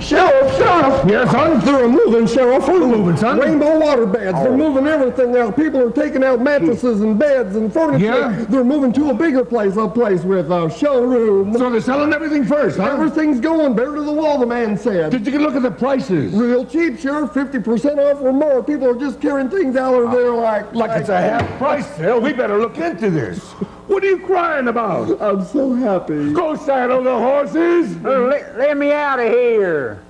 Sheriff, Sheriff! Yes, son? They're moving, Sheriff. Who's moving, son? Rainbow water beds. They're oh. moving everything out. People are taking out mattresses and beds and furniture. Yeah? They're moving to a bigger place, a place with a showroom. So they're selling everything first, huh? Everything's going bare to the wall, the man said. Did you look at the prices? Real cheap, Sheriff. 50% off or more. People are just carrying things out of uh, there like... Like it's a half price sale. We better look into this. What are you crying about? I'm so happy. Go saddle the horses. Let, let me out of here.